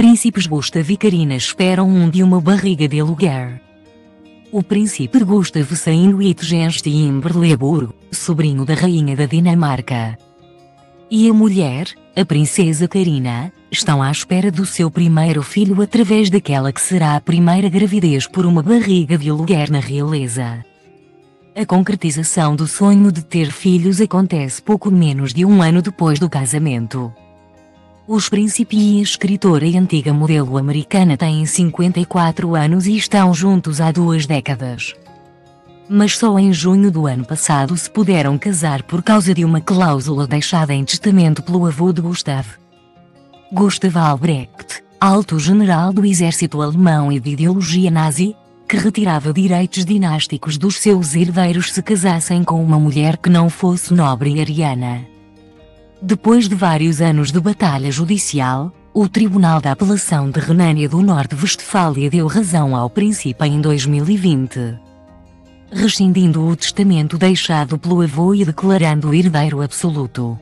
príncipes Gustav e Karina esperam um de uma barriga de aluguer. O príncipe Gustav Saint-Louis Berleburg, sobrinho da rainha da Dinamarca, e a mulher, a princesa Karina, estão à espera do seu primeiro filho através daquela que será a primeira gravidez por uma barriga de aluguer na realeza. A concretização do sonho de ter filhos acontece pouco menos de um ano depois do casamento. Os príncipe e escritora e antiga modelo americana têm 54 anos e estão juntos há duas décadas. Mas só em junho do ano passado se puderam casar por causa de uma cláusula deixada em testamento pelo avô de Gustav. Gustav Albrecht, alto general do exército alemão e de ideologia nazi, que retirava direitos dinásticos dos seus herdeiros se casassem com uma mulher que não fosse nobre e ariana. Depois de vários anos de batalha judicial, o Tribunal da Apelação de Renânia do Norte-Westfália deu razão ao príncipe em 2020. Rescindindo o testamento deixado pelo avô e declarando o herdeiro absoluto.